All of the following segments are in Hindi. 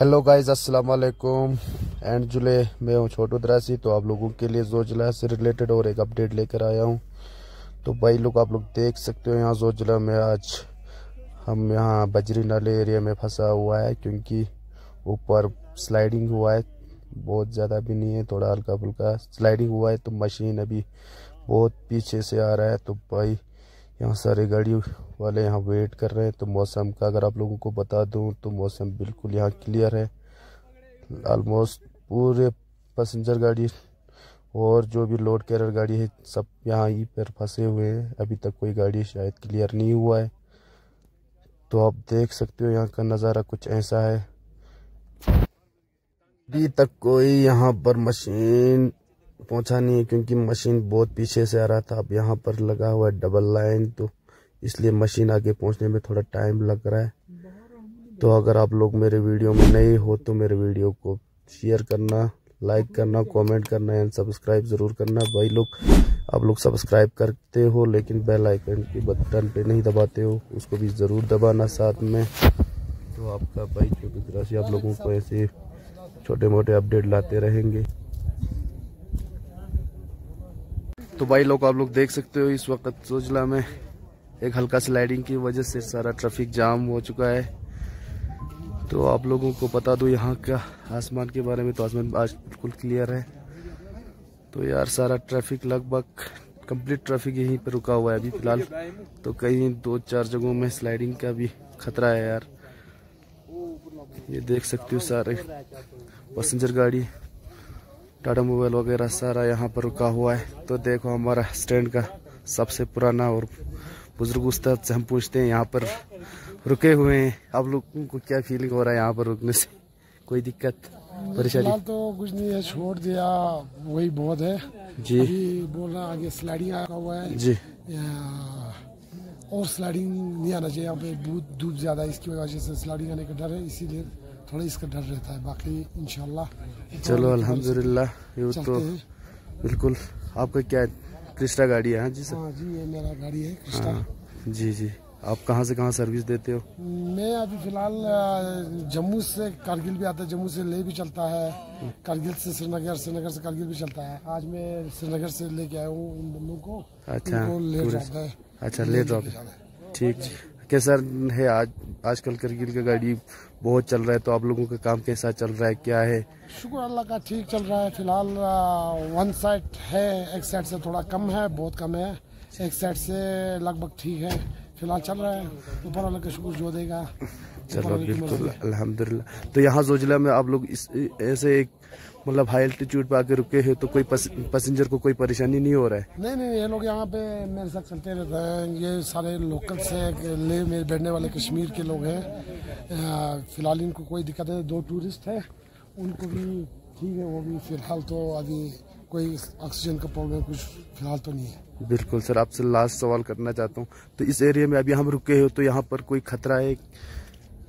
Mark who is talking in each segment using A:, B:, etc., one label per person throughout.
A: हेलो गाइस अस्सलाम वालेकुम एंड जुले मैं हूँ छोटू दरासी तो आप लोगों के लिए जोजिला से रिलेटेड और एक अपडेट लेकर आया हूँ। तो भाई लोग, आप लोग देख सकते हो यहाँ जोजिला में आज हम यहाँ बजरी नाले एरिया में फंसा हुआ है, क्योंकि ऊपर स्लाइडिंग हुआ है। बहुत ज़्यादा भी नहीं है, थोड़ा हल्का फुल्का स्लाइडिंग हुआ है तो मशीन अभी बहुत पीछे से आ रहा है। तो भाई यहाँ सारे गाड़ी वाले यहाँ वेट कर रहे हैं। तो मौसम का अगर आप लोगों को बता दूँ तो मौसम बिल्कुल यहाँ क्लियर है। ऑलमोस्ट पूरे पैसेंजर गाड़ी और जो भी लोड कैरियर गाड़ी है, सब यहाँ ही पर फंसे हुए हैं। अभी तक कोई गाड़ी शायद क्लियर नहीं हुआ है। तो आप देख सकते हो यहाँ का नज़ारा कुछ ऐसा है। अभी तक कोई यहाँ पर मशीन पहुँचा नहीं है क्योंकि मशीन बहुत पीछे से आ रहा था। अब यहाँ पर लगा हुआ है डबल लाइन तो इसलिए मशीन आगे पहुँचने में थोड़ा टाइम लग रहा है। तो अगर आप लोग मेरे वीडियो में नए हो तो मेरे वीडियो को शेयर करना लाइक करना कमेंट करना एंड सब्सक्राइब ज़रूर करना। भाई लोग, आप लोग सब्सक्राइब करते हो, लेकिन बेल आइकन के बटन पे नहीं दबाते हो, उसको भी ज़रूर दबाना साथ में। तो आपका भाई छोटी तरह से आप लोगों को ऐसे छोटे मोटे अपडेट लाते रहेंगे। तो भाई लोग, आप लोग देख सकते हो इस वक्त सोजला में एक हल्का स्लाइडिंग की वजह से सारा ट्रैफ़िक जाम हो चुका है। तो आप लोगों को बता दो यहाँ का आसमान के बारे में तो आसमान आज बिल्कुल क्लियर है। तो यार, सारा ट्रैफ़िक लगभग कंप्लीट ट्रैफ़िक यहीं पर रुका हुआ है अभी फ़िलहाल। तो कहीं दो चार जगहों में स्लाइडिंग का भी खतरा है यार। ये देख सकते हो सारे पैसेंजर गाड़ी टाटा मोबाइल वगैरह सारा यहाँ पर रुका हुआ है। तो देखो हमारा स्टैंड का सबसे पुराना और बुज़ुर्ग उस्ताद से हम पूछते हैं यहाँ पर रुके हुए हैं। आप लोगों को क्या फीलिंग हो रहा है यहाँ पर रुकने से? कोई दिक्कत? परेशानी?
B: तो कुछ नहीं है छोड़ दिया वही बहुत है।
A: जी।
B: अभी बोल रहा आगे स्लाइडिंग आया हुआ है।
A: जी।
B: और स्लाइडिंग नहीं आना चाहिए यहाँ पे धूप ज़्यादा इसकी वजह से स्लाइडिंग आने का डर है इसीलिए थोड़ा इसका डर रहता है बाकी इंशाल्लाह।
A: चलो अल्हम्दुलिल्लाह ये तो बिल्कुल। आपका क्या क्रिस्टा गाड़ी है हाँ जी सर?
B: हाँ जी ये मेरा गाड़ी है क्रिस्टा
A: हाँ जी जी। आप कहाँ से कहाँ सर्विस देते हो?
B: मैं अभी फ़िलहाल जम्मू से कारगिल भी आता है जम्मू से ले भी चलता है। कारगिल से श्रीनगर श्रीनगर से कारगिल भी चलता है। आज मैं श्रीनगर से लेके आया हूँ इन बंदों को।
A: अच्छा
B: ले जाता है।
A: अच्छा ले ड्रॉप ठीक कैसा है आज आजकल करगिल का गाड़ी बहुत चल रहा है तो आप लोगों का काम कैसा चल रहा है, क्या है?
B: शुक्र अल्लाह का ठीक चल रहा है, फ़िलहाल वन साइड है, एक साइड से थोड़ा कम है, बहुत कम है, एक साइड से लगभग ठीक है। फ़िलहाल चल रहा है। ऊपर अल्लाह का शुक्र जो देगा।
A: चलो बिल्कुल अल्हम्दुलिल्लाह। तो यहाँ जोजिला में आप लोग इस ऐसे एक मतलब हाई एल्टीट्यूड पे आके रुके हैं तो कोई पैसेंजर को कोई परेशानी नहीं हो रहा है?
B: नहीं नहीं ये लोग यहाँ पे मेरे साथ चलते रहते हैं। ये सारे लोकल से ले में बैठने वाले कश्मीर के लोग हैं। फ़िलहाल इनको कोई दिक्कत है दो टूरिस्ट है। उनको भी ठीक है वो भी फ़िलहाल तो अभी कोई ऑक्सीजन का प्रॉब्लम कुछ फ़िलहाल तो नहीं है।
A: बिल्कुल सर आपसे लास्ट सवाल करना चाहता हूँ। तो इस एरिया में अभी हम रुके हो तो यहाँ पर कोई खतरा है?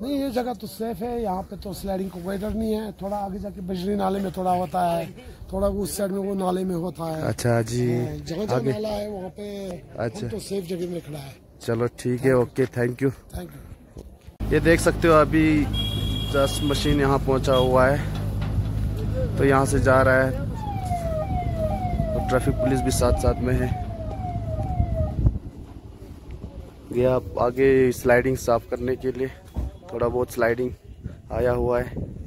B: नहीं ये जगह तो सेफ़ है यहाँ पे तो स्लाइडिंग को कोई डर नहीं है। थोड़ा आगे जाके बजरी नाले में थोड़ा होता है थोड़ा उस साइड में वो नाले में होता है।
A: अच्छा जी
B: जगह जगह नाला है वहाँ पे अच्छा। तो सेफ़ जगह में खड़ा है।
A: चलो ठीक है okay thank you
B: thank you
A: ये देख सकते हो अभी जस्ट मशीन यहाँ पहुँचा हुआ है। तो यहाँ से जा रहा है। और ट्रैफ़िक पुलिस भी साथ साथ में है। ये आप आगे स्लाइडिंग साफ़ करने के लिए थोड़ा बहुत स्लाइडिंग आया हुआ है।